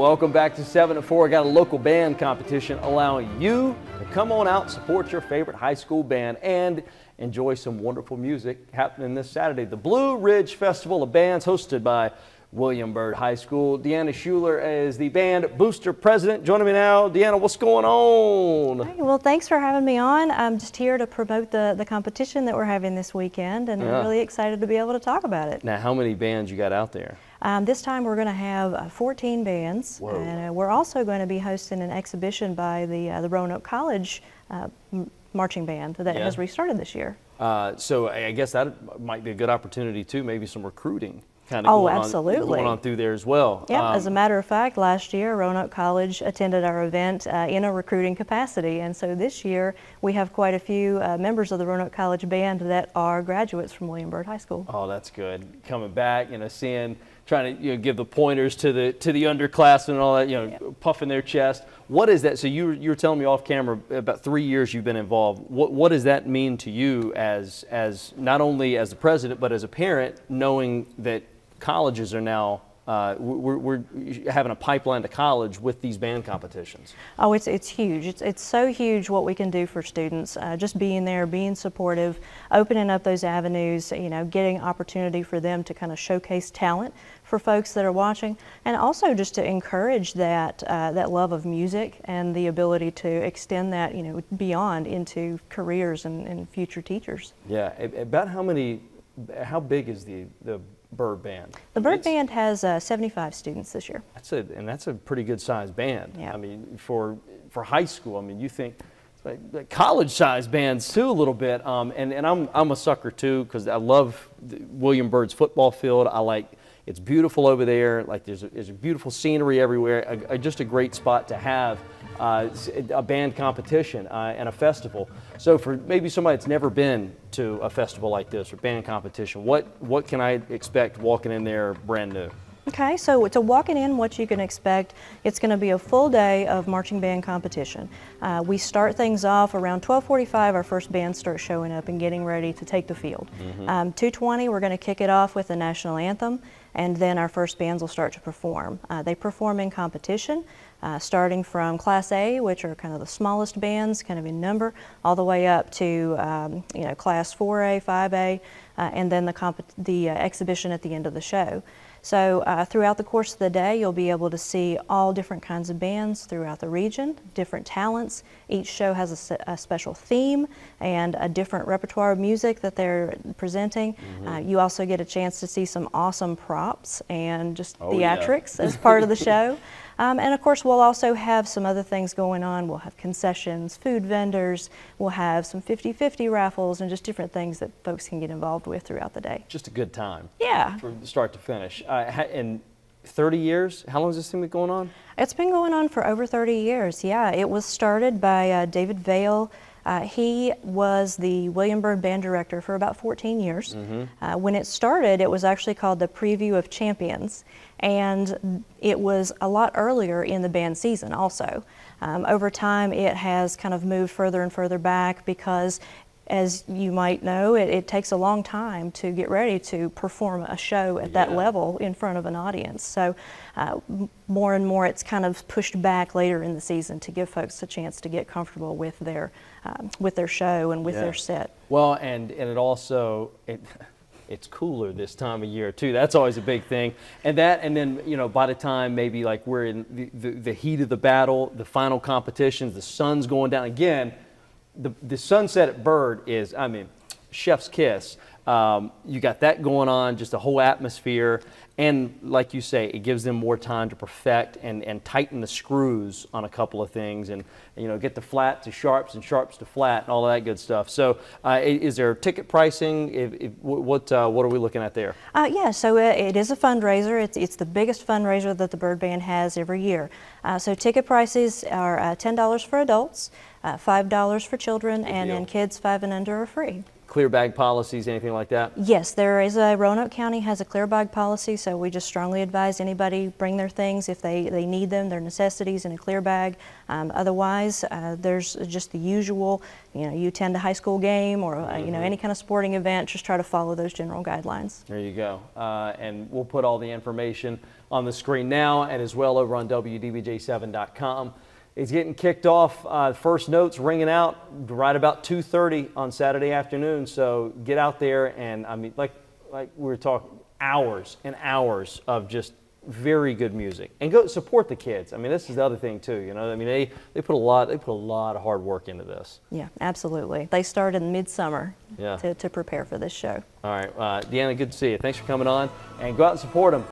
Welcome back to 7 to 4. Got a local band competition allowing you to come on out, support your favorite high school band, and enjoy some wonderful music happening this Saturday. The Blue Ridge Festival of Bands, hosted by William Byrd High School. Deanna Schuler is the band booster president. Joining me now, Deanna, what's going on? Hey, well, thanks for having me on. I'm just here to promote the, the competition that we're having this weekend, and yeah. I'm really excited to be able to talk about it. Now, how many bands you got out there? Um, this time we're going to have uh, 14 bands, Whoa. and uh, we're also going to be hosting an exhibition by the uh, the Roanoke College uh, marching band that yeah. has restarted this year. Uh, so I guess that might be a good opportunity too, maybe some recruiting kind of oh, going, absolutely. On, going on through there as well. Yeah, um, as a matter of fact, last year Roanoke College attended our event uh, in a recruiting capacity, and so this year we have quite a few uh, members of the Roanoke College band that are graduates from William Byrd High School. Oh, that's good. Coming back, you know, seeing trying to you know, give the pointers to the to the underclassmen and all that, you know, yeah. puffing their chest. What is that? So you you were telling me off camera about three years you've been involved. What what does that mean to you as as not only as the president but as a parent, knowing that colleges are now uh, we're, we're, having a pipeline to college with these band competitions. Oh, it's, it's huge. It's, it's so huge what we can do for students. Uh, just being there, being supportive, opening up those avenues, you know, getting opportunity for them to kind of showcase talent for folks that are watching, and also just to encourage that, uh, that love of music and the ability to extend that, you know, beyond into careers and, and future teachers. Yeah, about how many, how big is the, the Byrd Band? The Byrd it's, Band has uh, 75 students this year. That's a, and that's a pretty good sized band. Yeah. I mean, for, for high school, I mean, you think like, like college sized bands too a little bit. Um, and, and I'm, I'm a sucker too because I love William Byrd's football field. I like it's beautiful over there. Like there's a, there's a beautiful scenery everywhere. A, a, just a great spot to have uh, a band competition uh, and a festival. So for maybe somebody that's never been to a festival like this or band competition, what what can I expect walking in there brand new? Okay, so to walking in, what you can expect, it's going to be a full day of marching band competition. Uh, we start things off around 12:45. Our first band starts showing up and getting ready to take the field. Mm -hmm. um, 2:20, we're going to kick it off with the national anthem, and then our first bands will start to perform. Uh, they perform in competition. Uh, starting from Class A, which are kind of the smallest bands, kind of in number, all the way up to um, you know Class 4A, 5A, uh, and then the, the uh, exhibition at the end of the show. So uh, throughout the course of the day, you'll be able to see all different kinds of bands throughout the region, different talents. Each show has a, a special theme and a different repertoire of music that they're presenting. Mm -hmm. uh, you also get a chance to see some awesome props and just oh, theatrics yeah. as part of the show. Um, and of course, we'll also have some other things going on. We'll have concessions, food vendors, we'll have some 50-50 raffles and just different things that folks can get involved with throughout the day. Just a good time. Yeah. From start to finish. Uh, and 30 years? How long has this thing been going on? It's been going on for over 30 years, yeah. It was started by uh, David Vale. Uh, he was the William Byrd band director for about 14 years. Mm -hmm. uh, when it started, it was actually called the Preview of Champions and it was a lot earlier in the band season also. Um, over time it has kind of moved further and further back because as you might know, it, it, takes a long time to get ready to perform a show at that level in front of an audience. So uh, more and more it's kind of pushed back later in the season to give folks a chance to get comfortable with their, um, with their show and with yeah. their set. Well, and, and it also, it, it's cooler this time of year too. That's always a big thing. And that, and then, you know, by the time maybe like we're in the, the, the heat of the battle, the final competitions, the sun's going down again, the, the sunset at Byrd is, I mean, chef's kiss. Um, you got that going on, just a whole atmosphere. And like you say, it gives them more time to perfect and, and tighten the screws on a couple of things and, you know, get the flat to sharps and sharps to flat and all that good stuff. So uh, is there ticket pricing? If, if, what, uh, what are we looking at there? Uh, yeah, so uh, it is a fundraiser. It's, it's the biggest fundraiser that the Byrd Band has every year. Uh, so ticket prices are uh, $10 for adults, $5 for children, good and deal. then kids 5 and under are free. Clear bag policies, anything like that? Yes, there is a, Roanoke County has a clear bag policy, so we just strongly advise anybody bring their things if they, they need them, their necessities in a clear bag. Um, otherwise, uh, there's just the usual, you know, you attend a high school game or, uh, you know, any kind of sporting event, just try to follow those general guidelines. There you go. Uh, and we'll put all the information on the screen now and as well over on WDBJ7.com. It's getting kicked off. Uh, first notes ringing out right about 2:30 on Saturday afternoon. So get out there and I mean, like like we were talking, hours and hours of just very good music and go support the kids. I mean, this is the other thing too. You know, I mean, they they put a lot they put a lot of hard work into this. Yeah, absolutely. They start in midsummer Yeah. to, to prepare for this show. All right, uh, Deanna, good to see you. Thanks for coming on and go out and support them.